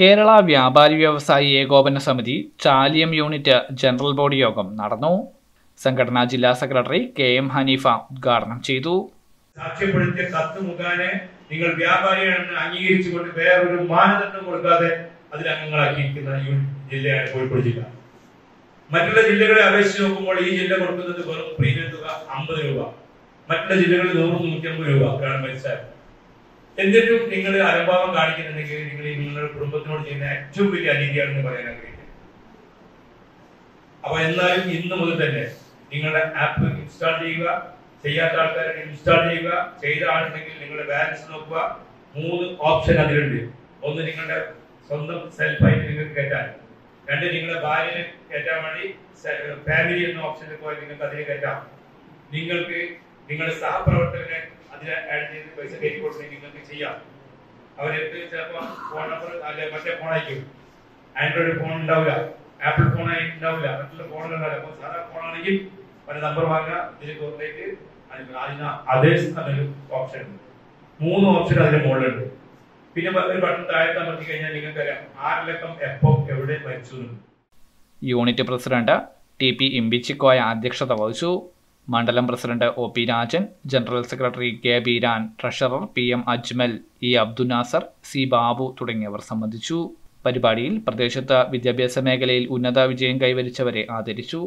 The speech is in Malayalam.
കേരള വ്യാപാരി വ്യവസായി ഏകോപന സമിതി ചാലിയം യൂണിറ്റ് ജനറൽ ബോഡി യോഗം നടന്നു. സംഘടനാ ജില്ലാ സെക്രട്ടറി കെ എം ഹനീഫ ഉദ്ഘാടനം ചെയ്തു. സാക്ഷ്യപ്പെടുത്തിയ കത്ത് മുഖാനെ നിങ്ങൾ വ്യാപാരികളെന്ന് അംഗീകരിച്ചുകൊണ്ട് വേറൊരു മാനദണ്ഡം കൊടുക്കാതെ അതിൽ അംഗങ്ങളാക്കിയിരിക്കുന്ന ജില്ലയാണ് കോഴിക്കോട് ജില്ല. മറ്റുള്ള ജില്ലകളെ അപേക്ഷിച്ച് നോക്കുമ്പോൾ ഈ ജില്ല കൊടുക്കുന്നത് വെറും പ്രീമിയം തുക അമ്പത് രൂപ. മറ്റുള്ള ജില്ലകളിൽ നൂറ് നൂറ്റി അമ്പത് രൂപ. ഒരാൾ എന്നിട്ടും നിങ്ങൾ അനുഭാവം കാണിക്കുന്നുണ്ടെങ്കിൽ നിങ്ങൾ നിങ്ങളുടെ കുടുംബത്തിനോട് ചെയ്യുന്ന ഏറ്റവും വലിയ അനീതിയാണെന്ന് പറയാൻ ആഗ്രഹിക്കുന്നത് അപ്പൊ എന്നാലും ഇന്ന് മുതൽ തന്നെ നിങ്ങളുടെ ആപ്പ് ഇൻസ്റ്റാൾ ചെയ്യുക ചെയ്യാത്ത ആൾക്കാരെ ഇൻസ്റ്റാൾ ചെയ്യുക ചെയ്ത ആളുണ്ടെങ്കിൽ നിങ്ങളുടെ ബാലൻസ് നോക്കുക. മൂന്ന് ഓപ്ഷൻ അതിലുണ്ട്. ഒന്ന് നിങ്ങളുടെ സ്വന്തം സെൽഫായിട്ട് നിങ്ങൾക്ക് കയറ്റാൻ രണ്ട് നിങ്ങളുടെ ഭാര്യനെ കയറ്റാൻ വേണ്ടി ഫാമിലി എന്ന ഓപ്ഷനിൽ പോയി നിങ്ങൾക്ക് അതിനെ കയറ്റാം നിങ്ങൾക്ക് നിങ്ങളുടെ സഹപ്രവർത്തകനെ അതിനെ ആഡ് ചെയ്ത് പൈസ കയറ്റി കൊടുത്ത് നിങ്ങൾക്ക് ചെയ്യാം. അവരെടുത്ത് ചിലപ്പോൾ ഫോൺ നമ്പർ അല്ലെ മറ്റേ ഫോൺ അയക്കും. ആൻഡ്രോയിഡ് ഫോൺ ഉണ്ടാവില്ല. ആപ്പിൾ ഫോൺ ഉണ്ടാവില്ല. മറ്റുള്ള ഫോണുകൾ ഉണ്ടാവില്ല. അപ്പോൾ സാധാ ഫോൺ ആണെങ്കിൽ പല നമ്പർ വാങ്ങുക ഇതിൽ കോർത്തേക്ക് അതിന് അതേഴ്സ് എന്നൊരു ഓപ്ഷൻ ഉണ്ട്. മൂന്ന് ഓപ്ഷൻ അതിന് മുകളിലുണ്ട് പിന്നെ ഒരു ബട്ടൺ താഴെ അമർത്തി കഴിഞ്ഞാൽ നിങ്ങൾക്ക് അറിയാം ആരിലക്കം എപ്പോ എവിടെ മരിച്ചു unit president T P Imbichikoya അധ്യക്ഷത വഹിച്ചു. മണ്ഡലം president O P Rajan general secretary K Beeran treasurer P M Ajmal E Abdu Nasar C Babu തുടങ്ങിയവർ സംബന്ധിച്ചു. പരിപാടിയിൽ പ്രദേശത്ത് വിദ്യാഭ്യാസ മേഖലയിൽ ഉന്നത വിജയം കൈവരിച്ചവരെ ആദരിച്ചു.